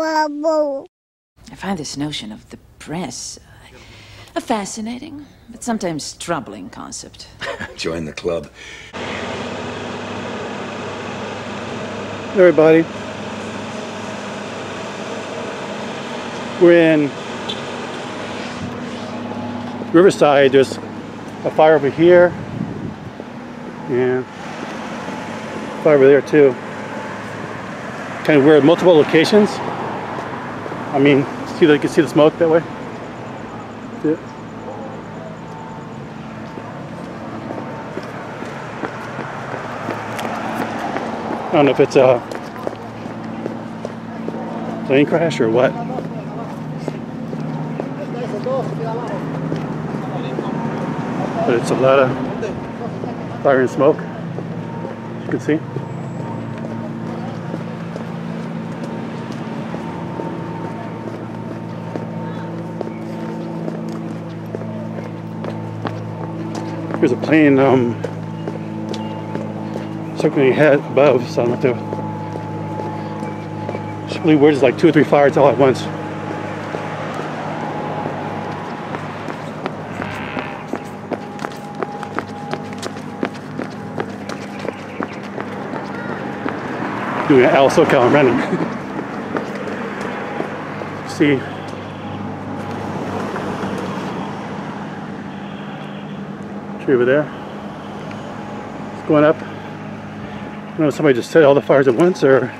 Bubble. I find this notion of the press uh, a fascinating, but sometimes troubling concept. Join the club. everybody. We're in Riverside. There's a fire over here. And fire over there too. Kind of weird, multiple locations. I mean, see that you can see the smoke that way. See it? I don't know if it's a plane crash or what. But it's a lot of fire and smoke, you can see. Here's a plane um, circling ahead above, so I don't to. It's really weird, it's like two or three fires all at once. Doing an Al SoCal running. See, tree over there. It's going up. I don't know if somebody just set all the fires at once or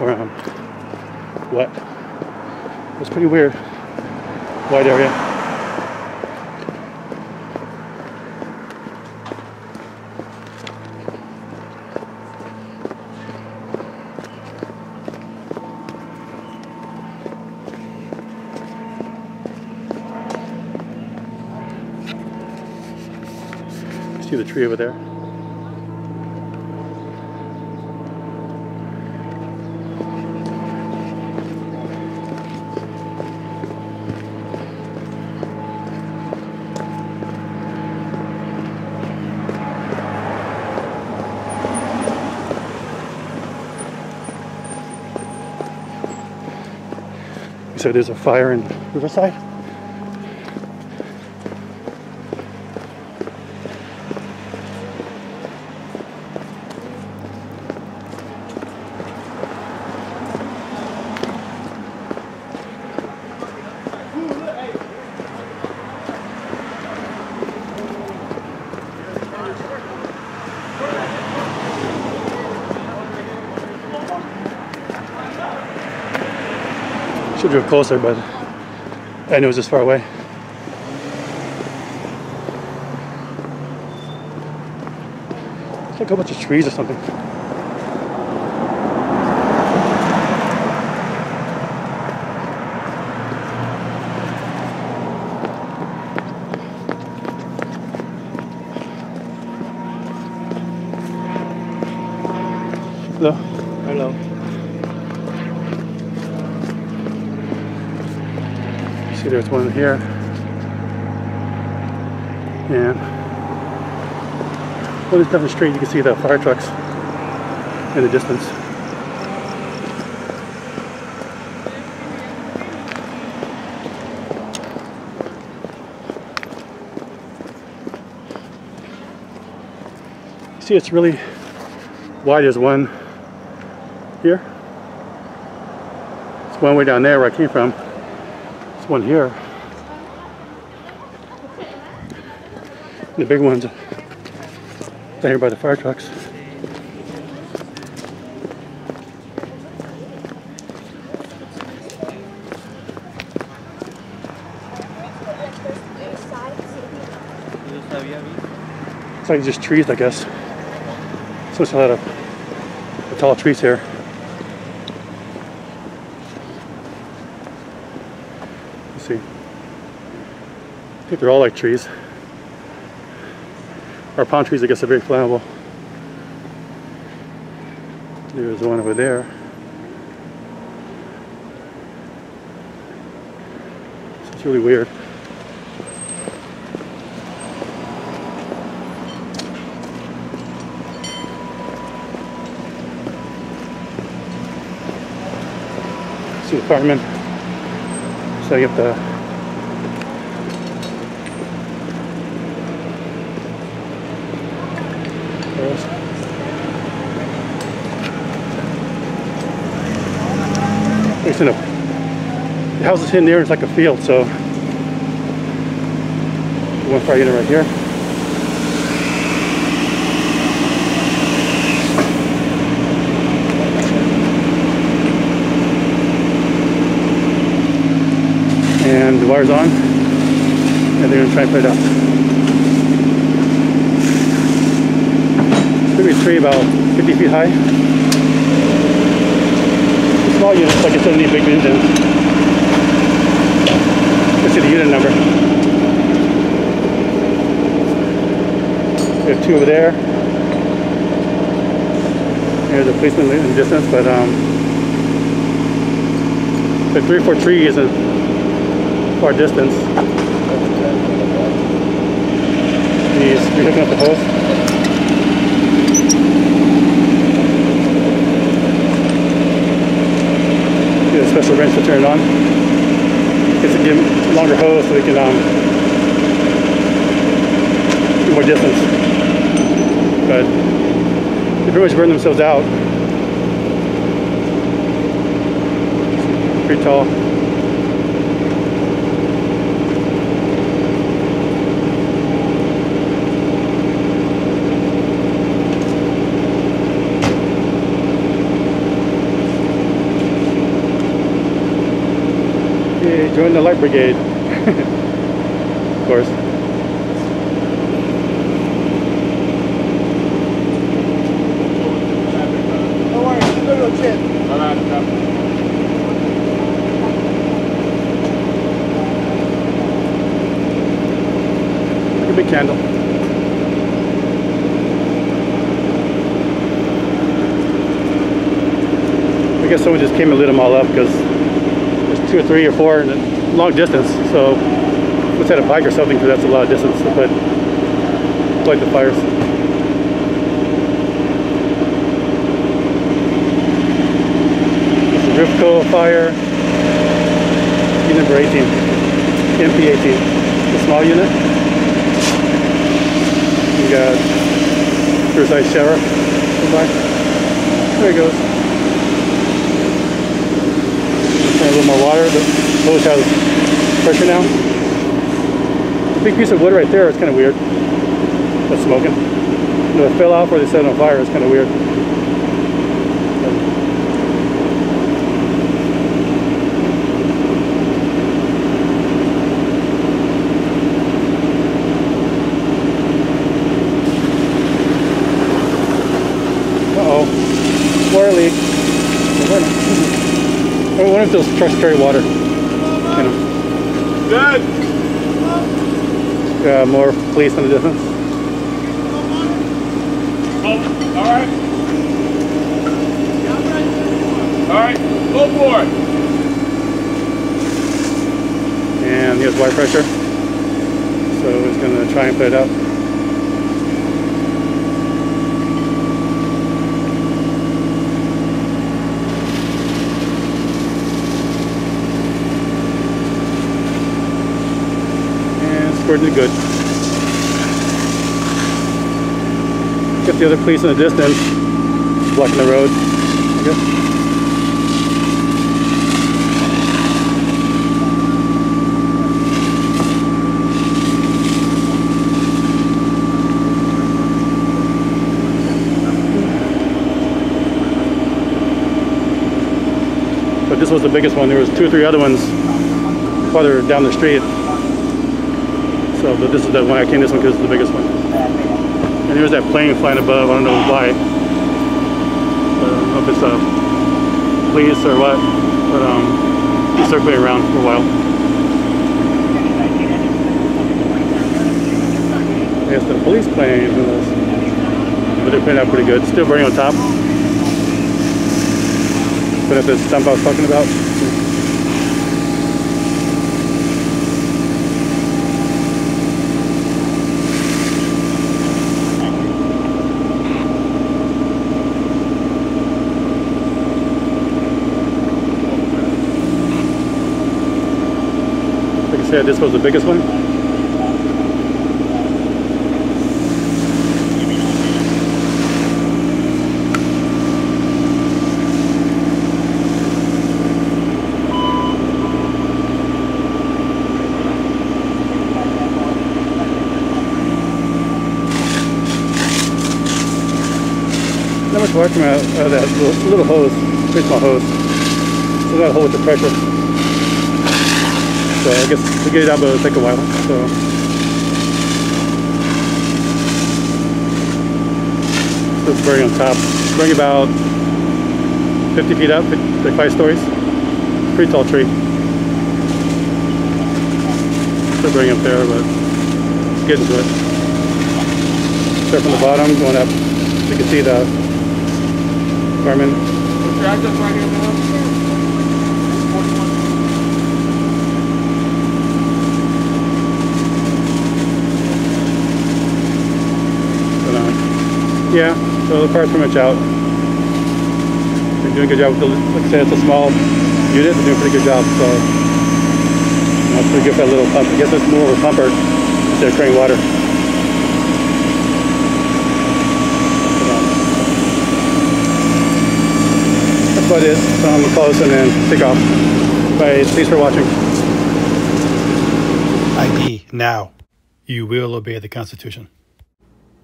or um, what. It's pretty weird. Wide area. See the tree over there? So there's a fire in Riverside? Should drove closer, but I knew it was this far away. It's like a bunch of trees or something. There's one here. And well, it's down the street, you can see the fire trucks in the distance. See, it's really wide. There's one here. It's one way down there where I came from. One here. The big ones down here by the fire trucks. It's like just trees, I guess. So it's a lot of tall trees here. think they're all like trees. Our palm trees, I guess, are very flammable. There's one over there. It's really weird. See the fireman setting up the It's in a the house is hidden there. It's like a field, so one fire unit right here. And the wire's on, and they're gonna try and put it out. Could be a tree about 50 feet high. Small units, like it doesn't need big engines. Let's see the unit number. We have two over there. There's a policeman in the distance, but um, the three or four tree is a far distance. He's hooking up the hose. Get a special wrench to turn it on. To give him longer hose so he can um, get more distance. But they pretty much burn themselves out. Pretty tall. Okay, join the light brigade. of course. Go to a a big candle. I guess someone just came and lit them all up because two or three or four in a long distance. So let's had a bike or something because that's a lot of distance put light the fires. It's a Rivco fire. Unit number 18. MP18. The small unit. We got Riverside Sheriff. By. There he goes. A little more water. The hose has pressure now. Big piece of wood right there. It's kind of weird. That's smoking. You it fell off where they set it on fire. It's kind of weird. Uh-oh. Water leak. I wonder if carry water. You know. Good. Uh, more police in the distance. Oh, all right. All right, go for it. And he has water pressure. So he's going to try and put it up. It good. Get the other police in the distance, blocking the road. Guess. but this was the biggest one. There was two or three other ones farther down the street. So, but this is the one I came this one because it's the biggest one. And there's that plane flying above. I don't know why. Uh, I don't know if it's a police or what, but um, he's circling around for a while. I guess the police plane. Who knows? But they're playing out pretty good. Still burning on top. But if it's stump I was talking about. Said this was the biggest one. Not much water coming out of that little, hose, pretty small hose. Still got a hole with the pressure. So I guess to get it out, it'll take a while. So this is burning on top. Burning about 50 feet up, like five stories. Pretty tall tree. Still burning up there, but it's getting to it. Start from the bottom, going up. You can see the address right here, man? 41. But, uh, yeah, so the fire's pretty much out. They're doing a good job. With the, like I said, it's a small unit. They're doing a pretty good job. So it's pretty good for that little pump. I guess it's more of a pumper instead of carrying water. That's about it. So I'm gonna close and then take off. Bye. Thanks for watching. ID now. You will obey the Constitution.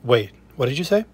Wait, what did you say?